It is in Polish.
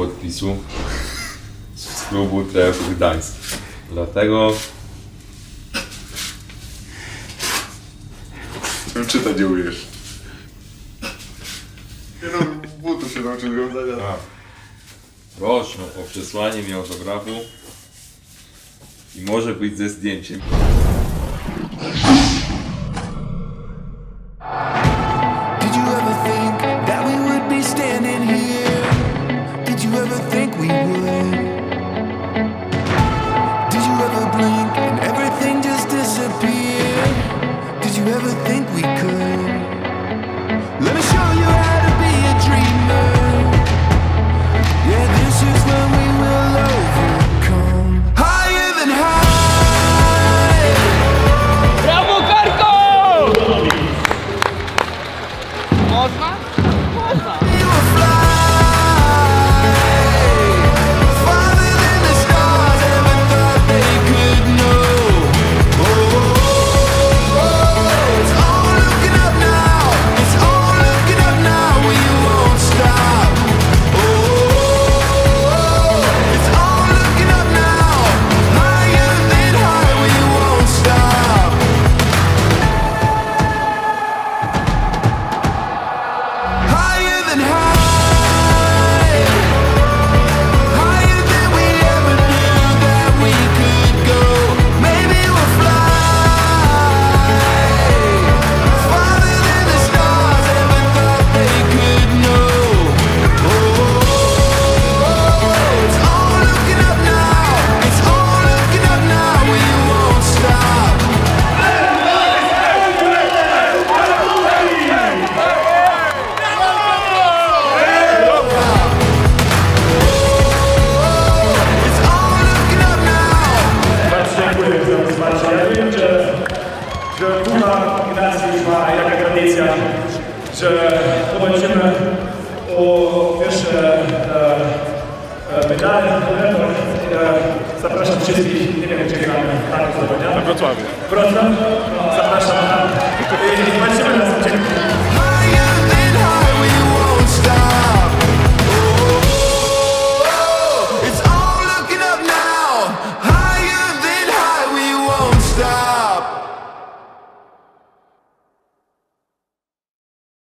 podpisu z klubu TF Gdańsk. Dlatego czytać nie umiesz. Nie no, butów się nauczył wiązania. proszę o przesłanie mi autografu i może być ze zdjęciem. You ever think we would? Did you ever blink and everything just disappeared? Did you ever think we could? Let me show you how to be a dreamer. Yeah, this is when we will overcome. Higher than high. Brawo, Karko! Można? Można. że Kuba Ignacy już ma jaka tradycja, że walczymy o pierwsze e, e, medale, e, zapraszam wszystkich, nie wiem gdzie gramy, tak, zapomniałem. W Wrocławiu. Wrocław, zapraszam tam i walczymy na zacięciu. stop.